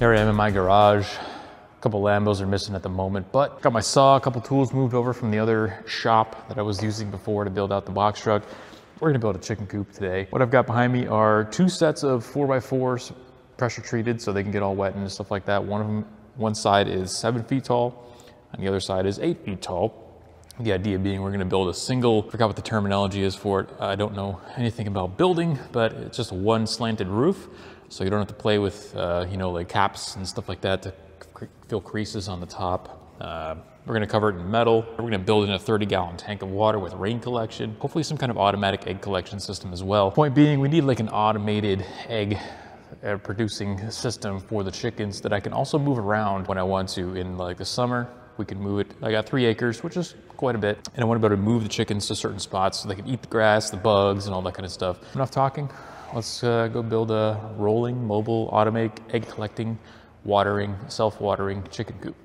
Here I am in my garage. A couple Lambos are missing at the moment, but got my saw, a couple tools moved over from the other shop that I was using before to build out the box truck. We're gonna build a chicken coop today. What I've got behind me are two sets of four by fours, pressure treated so they can get all wet and stuff like that. One of them, one side is seven feet tall, and the other side is eight feet tall. The idea being we're gonna build a single, forgot what the terminology is for it. I don't know anything about building, but it's just one slanted roof. So you don't have to play with, uh, you know, like caps and stuff like that to fill creases on the top. Uh, we're gonna cover it in metal. We're gonna build in a 30 gallon tank of water with rain collection. Hopefully some kind of automatic egg collection system as well. Point being, we need like an automated egg uh, producing system for the chickens that I can also move around when I want to in like the summer we can move it. I got three acres, which is quite a bit. And I want to be able to move the chickens to certain spots so they can eat the grass, the bugs, and all that kind of stuff. Enough talking. Let's uh, go build a rolling, mobile, automatic egg collecting, watering, self-watering chicken coop.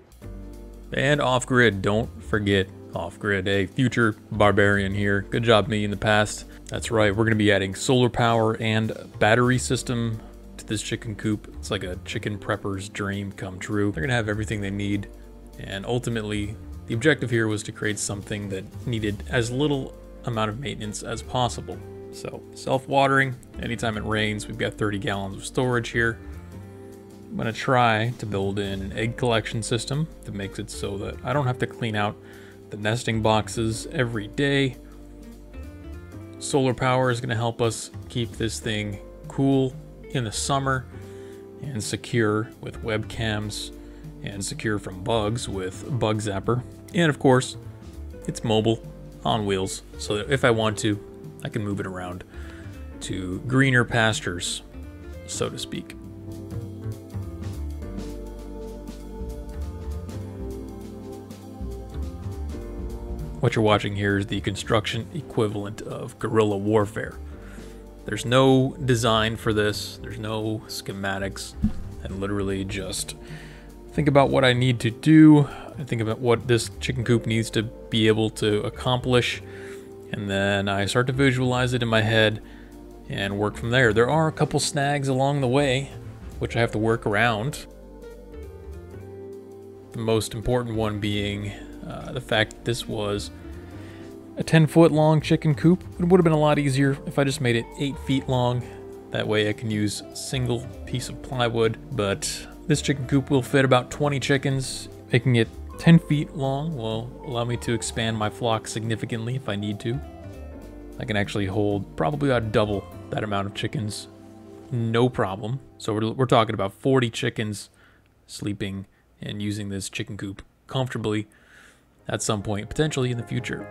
And off-grid, don't forget off-grid. A future barbarian here. Good job me in the past. That's right, we're gonna be adding solar power and battery system to this chicken coop. It's like a chicken prepper's dream come true. They're gonna have everything they need and ultimately, the objective here was to create something that needed as little amount of maintenance as possible. So self-watering, anytime it rains, we've got 30 gallons of storage here. I'm gonna try to build in an egg collection system that makes it so that I don't have to clean out the nesting boxes every day. Solar power is gonna help us keep this thing cool in the summer and secure with webcams and secure from bugs with Bug Zapper. And of course, it's mobile on wheels, so that if I want to, I can move it around to greener pastures, so to speak. What you're watching here is the construction equivalent of guerrilla warfare. There's no design for this, there's no schematics, and literally just think about what I need to do. I think about what this chicken coop needs to be able to accomplish. And then I start to visualize it in my head and work from there. There are a couple snags along the way, which I have to work around. The most important one being uh, the fact that this was a 10 foot long chicken coop. It would have been a lot easier if I just made it 8 feet long. That way I can use single piece of plywood, but this chicken coop will fit about 20 chickens, making it 10 feet long will allow me to expand my flock significantly if I need to. I can actually hold probably about double that amount of chickens, no problem. So we're, we're talking about 40 chickens sleeping and using this chicken coop comfortably at some point, potentially in the future.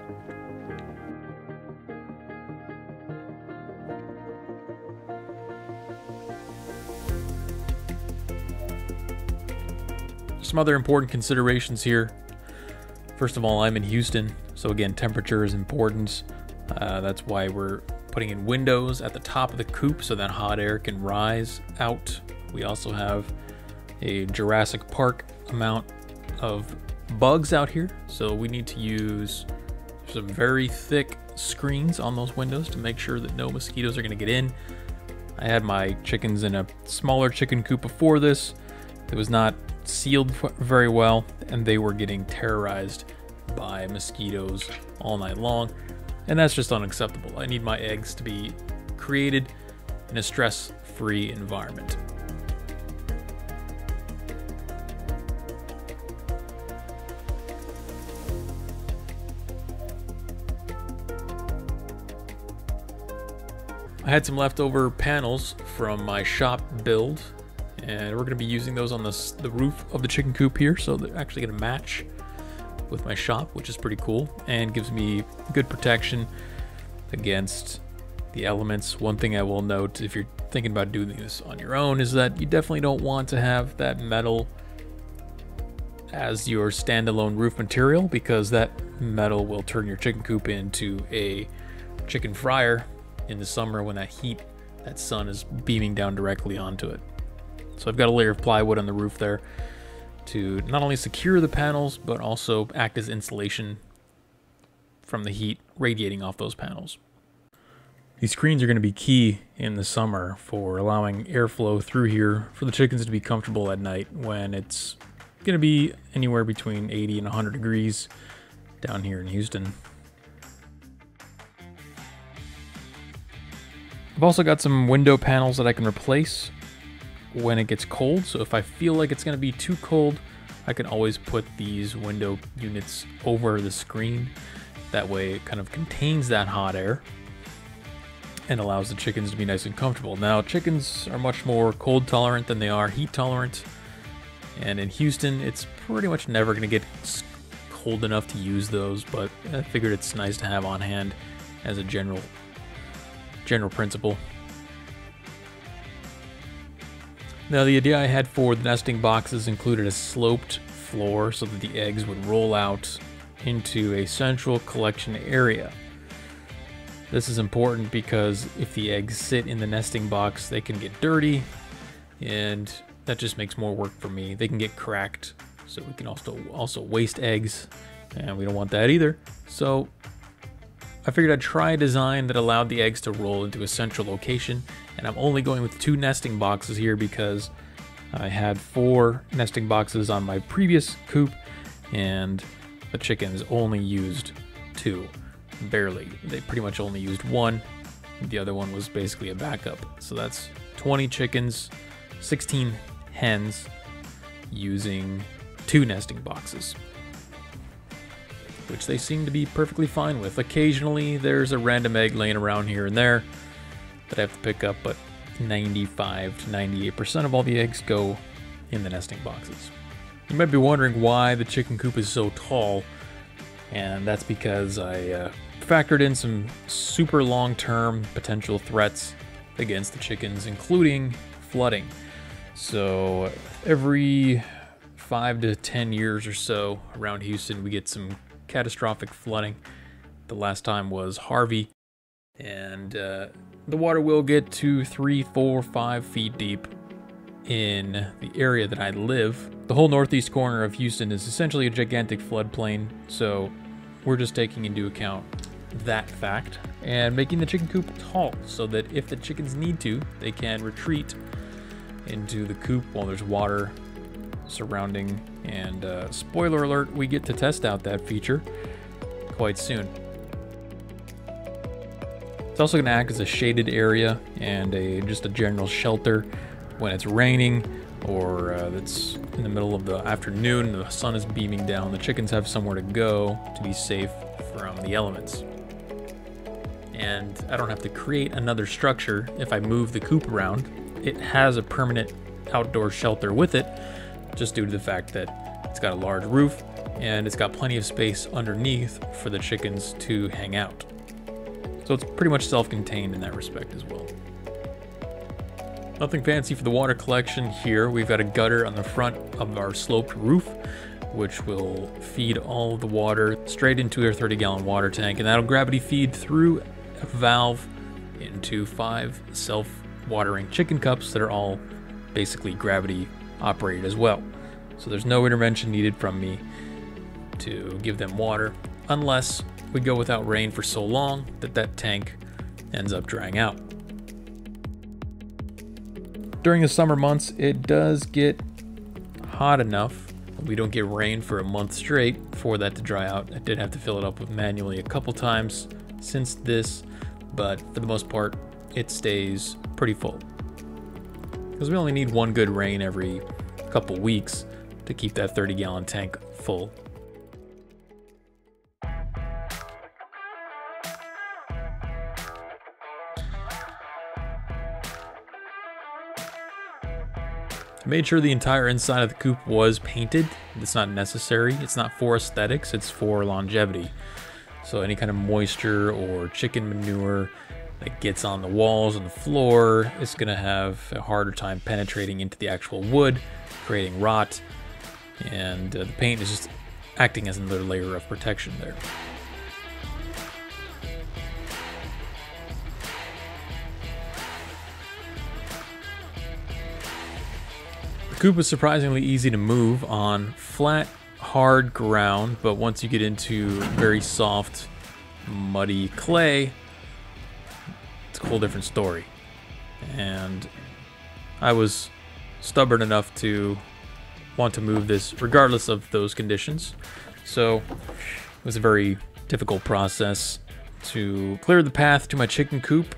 Some other important considerations here. First of all, I'm in Houston, so again, temperature is important. Uh, that's why we're putting in windows at the top of the coop so that hot air can rise out. We also have a Jurassic Park amount of bugs out here, so we need to use some very thick screens on those windows to make sure that no mosquitoes are going to get in. I had my chickens in a smaller chicken coop before this. It was not sealed very well, and they were getting terrorized by mosquitoes all night long, and that's just unacceptable. I need my eggs to be created in a stress-free environment. I had some leftover panels from my shop build and we're going to be using those on the, the roof of the chicken coop here, so they're actually going to match with my shop, which is pretty cool, and gives me good protection against the elements. One thing I will note, if you're thinking about doing this on your own, is that you definitely don't want to have that metal as your standalone roof material, because that metal will turn your chicken coop into a chicken fryer in the summer when that heat, that sun is beaming down directly onto it. So I've got a layer of plywood on the roof there to not only secure the panels, but also act as insulation from the heat radiating off those panels. These screens are going to be key in the summer for allowing airflow through here for the chickens to be comfortable at night when it's going to be anywhere between 80 and 100 degrees down here in Houston. I've also got some window panels that I can replace when it gets cold. So if I feel like it's going to be too cold, I can always put these window units over the screen. That way it kind of contains that hot air and allows the chickens to be nice and comfortable. Now, chickens are much more cold tolerant than they are heat tolerant. And in Houston, it's pretty much never going to get cold enough to use those, but I figured it's nice to have on hand as a general general principle. Now the idea I had for the nesting boxes included a sloped floor so that the eggs would roll out into a central collection area. This is important because if the eggs sit in the nesting box, they can get dirty and that just makes more work for me. They can get cracked, so we can also also waste eggs and we don't want that either. So I figured I'd try a design that allowed the eggs to roll into a central location and I'm only going with two nesting boxes here because I had four nesting boxes on my previous coop and the chickens only used two barely. They pretty much only used one. The other one was basically a backup. So that's 20 chickens, 16 hens using two nesting boxes, which they seem to be perfectly fine with. Occasionally, there's a random egg laying around here and there that I have to pick up, but 95 to 98% of all the eggs go in the nesting boxes. You might be wondering why the chicken coop is so tall, and that's because I uh, factored in some super long-term potential threats against the chickens, including flooding. So every five to 10 years or so around Houston, we get some catastrophic flooding. The last time was Harvey, and uh, the water will get to three, four, five feet deep in the area that I live. The whole northeast corner of Houston is essentially a gigantic floodplain, so we're just taking into account that fact and making the chicken coop tall so that if the chickens need to, they can retreat into the coop while there's water surrounding. And uh, spoiler alert, we get to test out that feature quite soon. It's also going to act as a shaded area and a just a general shelter when it's raining or uh, it's in the middle of the afternoon the sun is beaming down. The chickens have somewhere to go to be safe from the elements and I don't have to create another structure if I move the coop around. It has a permanent outdoor shelter with it, just due to the fact that it's got a large roof and it's got plenty of space underneath for the chickens to hang out. So it's pretty much self-contained in that respect as well. Nothing fancy for the water collection here. We've got a gutter on the front of our sloped roof, which will feed all the water straight into our 30 gallon water tank, and that'll gravity feed through a valve into five self-watering chicken cups that are all basically gravity operated as well. So there's no intervention needed from me to give them water unless we go without rain for so long that that tank ends up drying out. During the summer months, it does get hot enough. We don't get rain for a month straight for that to dry out. I did have to fill it up manually a couple times since this but for the most part, it stays pretty full. Because we only need one good rain every couple weeks to keep that 30 gallon tank full. I made sure the entire inside of the coop was painted. It's not necessary. It's not for aesthetics, it's for longevity. So any kind of moisture or chicken manure that gets on the walls and the floor is going to have a harder time penetrating into the actual wood, creating rot. And uh, the paint is just acting as another layer of protection there. The coop is surprisingly easy to move on flat hard ground, but once you get into very soft, muddy clay, it's a whole different story. And I was stubborn enough to want to move this regardless of those conditions. So it was a very difficult process to clear the path to my chicken coop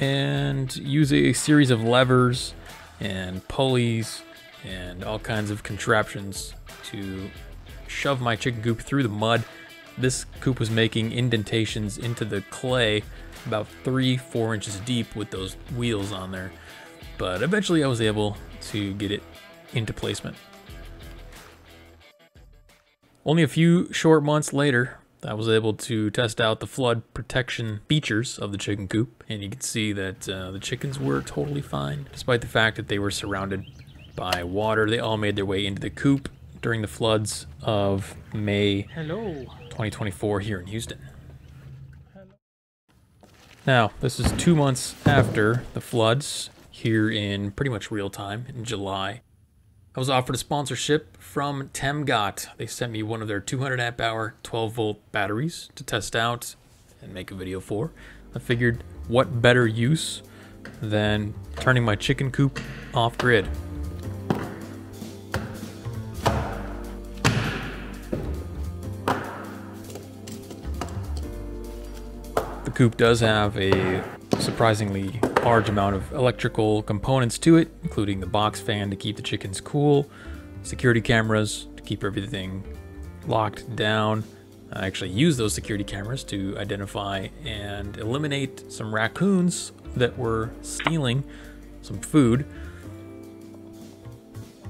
and use a series of levers and pulleys and all kinds of contraptions to shove my chicken coop through the mud. This coop was making indentations into the clay about three, four inches deep with those wheels on there. But eventually I was able to get it into placement. Only a few short months later, I was able to test out the flood protection features of the chicken coop, and you can see that uh, the chickens were totally fine, despite the fact that they were surrounded by water. They all made their way into the coop during the floods of May Hello. 2024 here in Houston. Now, this is two months after the floods here in pretty much real time in July. I was offered a sponsorship from Temgot. They sent me one of their 200 amp hour 12 volt batteries to test out and make a video for. I figured what better use than turning my chicken coop off grid. Coop does have a surprisingly large amount of electrical components to it, including the box fan to keep the chickens cool, security cameras to keep everything locked down. I actually use those security cameras to identify and eliminate some raccoons that were stealing some food.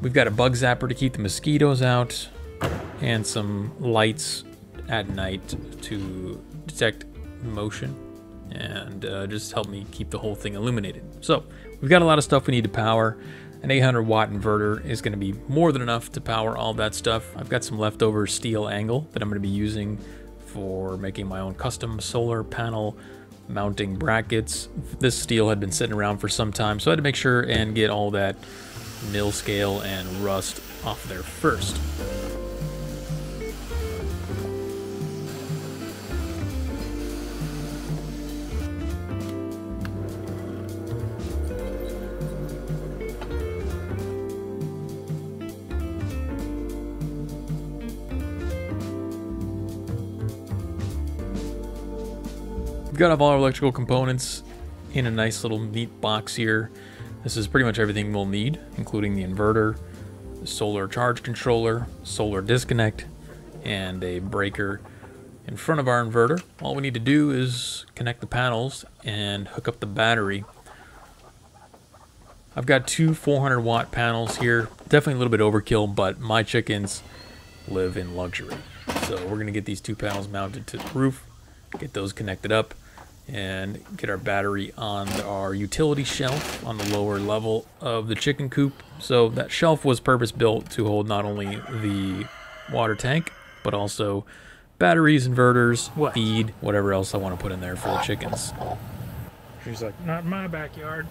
We've got a bug zapper to keep the mosquitoes out, and some lights at night to detect motion and uh, just help me keep the whole thing illuminated. So we've got a lot of stuff we need to power. An 800 watt inverter is going to be more than enough to power all that stuff. I've got some leftover steel angle that I'm going to be using for making my own custom solar panel mounting brackets. This steel had been sitting around for some time, so I had to make sure and get all that mill scale and rust off there first. We've got all our electrical components in a nice little neat box here. This is pretty much everything we'll need, including the inverter, the solar charge controller, solar disconnect, and a breaker in front of our inverter. All we need to do is connect the panels and hook up the battery. I've got two 400 watt panels here. Definitely a little bit overkill, but my chickens live in luxury. So we're gonna get these two panels mounted to the roof, get those connected up, and get our battery on our utility shelf on the lower level of the chicken coop. So that shelf was purpose built to hold not only the water tank, but also batteries, inverters, What? feed, whatever else I want to put in there for the chickens. She's like, not in my backyard.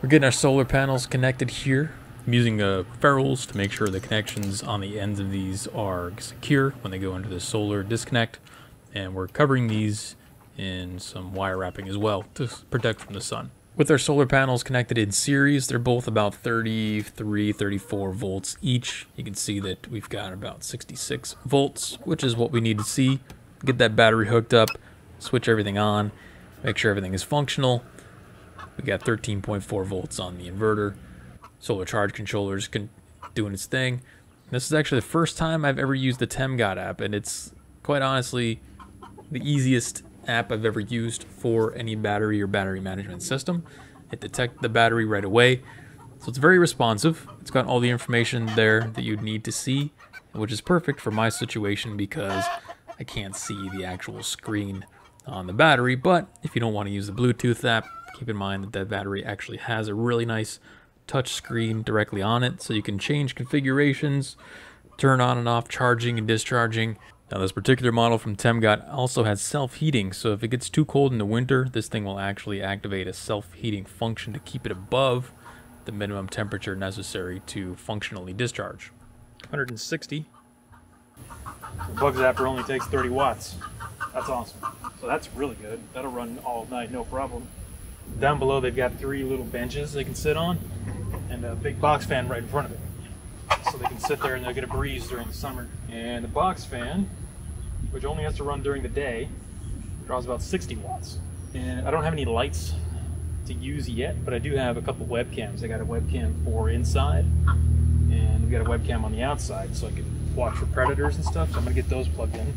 We're getting our solar panels connected here. I'm using uh, ferrules to make sure the connections on the ends of these are secure when they go into the solar disconnect. And we're covering these in some wire wrapping as well to protect from the sun. With our solar panels connected in series, they're both about 33, 34 volts each. You can see that we've got about 66 volts, which is what we need to see. Get that battery hooked up, switch everything on, make sure everything is functional, we got 13.4 volts on the inverter. Solar charge controllers can doing its thing. This is actually the first time I've ever used the Temgot app, and it's quite honestly the easiest app I've ever used for any battery or battery management system. It detects the battery right away, so it's very responsive. It's got all the information there that you'd need to see, which is perfect for my situation because I can't see the actual screen on the battery. But if you don't want to use the Bluetooth app, keep in mind that that battery actually has a really nice touch screen directly on it, so you can change configurations, turn on and off charging and discharging. Now this particular model from Temgot also has self-heating, so if it gets too cold in the winter, this thing will actually activate a self-heating function to keep it above the minimum temperature necessary to functionally discharge. 160. The bug zapper only takes 30 watts. That's awesome. So that's really good. That'll run all night, no problem. Down below, they've got three little benches they can sit on and a big box fan right in front of it. So they can sit there and they'll get a breeze during the summer. And the box fan, which only has to run during the day, draws about 60 watts. And I don't have any lights to use yet, but I do have a couple webcams. I got a webcam for inside, and we got a webcam on the outside, so I can watch for predators and stuff. So I'm gonna get those plugged in.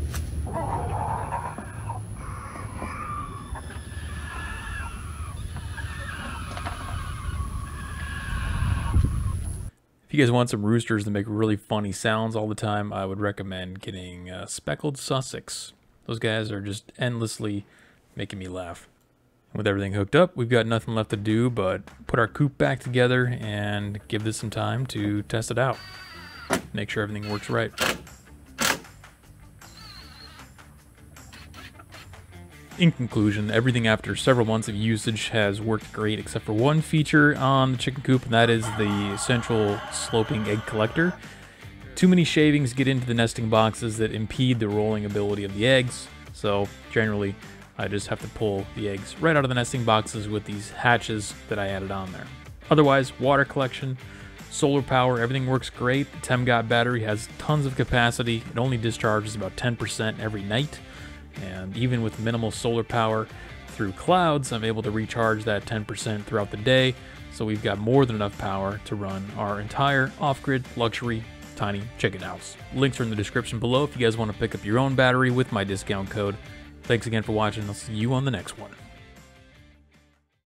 You guys want some roosters that make really funny sounds all the time, I would recommend getting uh, Speckled Sussex. Those guys are just endlessly making me laugh. With everything hooked up, we've got nothing left to do but put our coop back together and give this some time to test it out. Make sure everything works right. In conclusion, everything after several months of usage has worked great except for one feature on the chicken coop, and that is the central sloping egg collector. Too many shavings get into the nesting boxes that impede the rolling ability of the eggs, so generally I just have to pull the eggs right out of the nesting boxes with these hatches that I added on there. Otherwise, water collection, solar power, everything works great. The Temgot battery has tons of capacity. It only discharges about 10% every night. And even with minimal solar power through clouds, I'm able to recharge that 10% throughout the day. So we've got more than enough power to run our entire off-grid luxury tiny chicken house. Links are in the description below if you guys want to pick up your own battery with my discount code. Thanks again for watching. I'll see you on the next one.